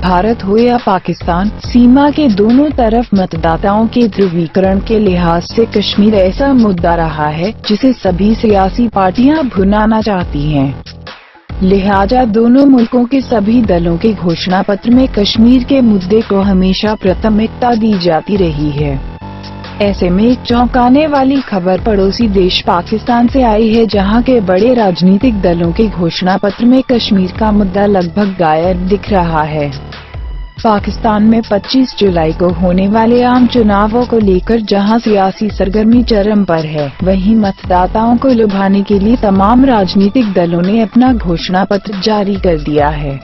भारत हो या पाकिस्तान, सीमा के दोनों तरफ़ मतदाताओं के ध्रुवीकरण के लिहाज से कश्मीर ऐसा मुद्दा रहा है, जिसे सभी सियासी पार्टियाँ भुनाना चाहती हैं। लिहाजा दोनों मुल्कों के सभी दलों के घोषणा पत्र में कश्मीर के मुद्दे को हमेशा प्राथमिकता दी जाती रही है ऐसे में चौंकाने वाली खबर पड़ोसी देश पाकिस्तान से आई है, जहाँ के बड़े राजनीतिक दलों के घोषणा पत्र में कश्मीर का मुद्दा लगभग गायब दिख रहा है पाकिस्तान में 25 जुलाई को होने वाले आम चुनावों को लेकर जहाँ सियासी सरगर्मी चरम पर है, वहीं मतदाताओं को लुभाने के लिए तमाम राजनीतिक दलों ने अपना घोषणा पत्र जारी कर दिया है।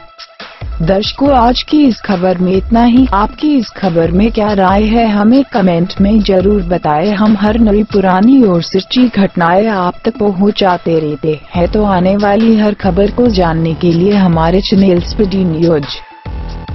दर्शकों, आज की इस खबर में इतना ही। आपकी इस खबर में क्या राय है, हमें कमेंट में ज़रूर बताएँ। हम हर नई पुरानी और सच्ची घटनाएँ आप तक पहुंचाते रहते हैं। तो आने वाली हर खबर को जानने के लिए हमारे चैनल स्पीडी न्यूज़।